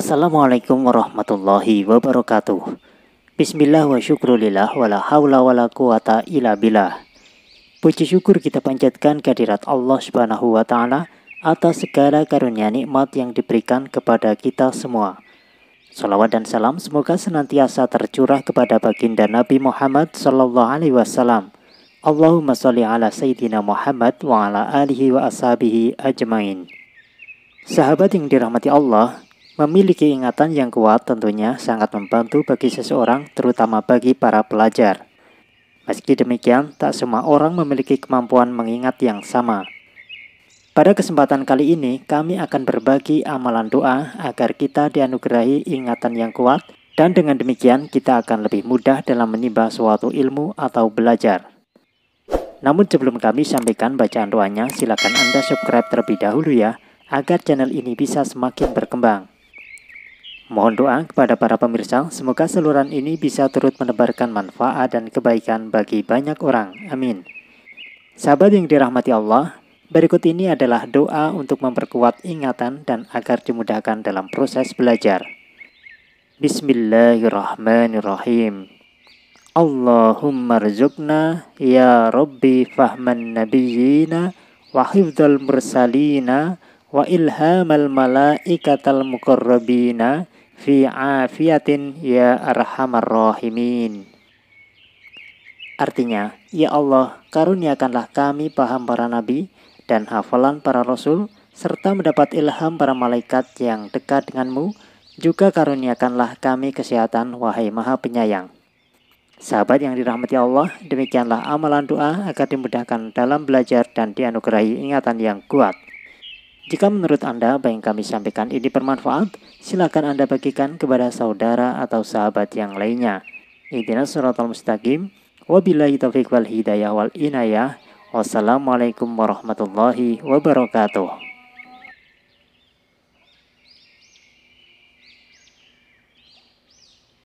Assalamualaikum warahmatullahi wabarakatuh. Bismillah wa syukrulillah wa la hawla wa la quwata illa billah. Puji syukur kita panjatkan kehadirat Allah Subhanahu wa taala atas segala karunia nikmat yang diberikan kepada kita semua. Salawat dan salam semoga senantiasa tercurah kepada baginda Nabi Muhammad sallallahu alaihi wasallam. Allahumma sholli ala sayyidina Muhammad wa ala alihi wa ashabihi ajmain. Sahabat yang dirahmati Allah, memiliki ingatan yang kuat tentunya sangat membantu bagi seseorang terutama bagi para pelajar. Meski demikian, tak semua orang memiliki kemampuan mengingat yang sama. Pada kesempatan kali ini, kami akan berbagi amalan doa agar kita dianugerahi ingatan yang kuat dan dengan demikian kita akan lebih mudah dalam menimba suatu ilmu atau belajar. Namun sebelum kami sampaikan bacaan doanya, silakan Anda subscribe terlebih dahulu ya, agar channel ini bisa semakin berkembang. Mohon doa kepada para pemirsa, semoga saluran ini bisa turut menebarkan manfaat dan kebaikan bagi banyak orang. Amin. Sahabat yang dirahmati Allah, berikut ini adalah doa untuk memperkuat ingatan dan agar dimudahkan dalam proses belajar. Bismillahirrahmanirrahim. Allahumma rizukna ya Rabbi fahman nabiyyina wa hifdal mursalina wa ilhamal malaikatal muqarrabina fi afiatin ya arhamar rahimin. Artinya, ya Allah, karuniakanlah kami paham para nabi dan hafalan para rasul, serta mendapat ilham para malaikat yang dekat denganmu, juga karuniakanlah kami kesehatan, wahai maha penyayang. Sahabat yang dirahmati Allah, demikianlah amalan doa agar dimudahkan dalam belajar dan dianugerahi ingatan yang kuat. Jika menurut Anda apa yang kami sampaikan ini bermanfaat, silakan Anda bagikan kepada saudara atau sahabat yang lainnya. Intinya suratul mustaqim. Wabillahi taufiq wal hidayah wal inayah. Wassalamualaikum warahmatullahi wabarakatuh.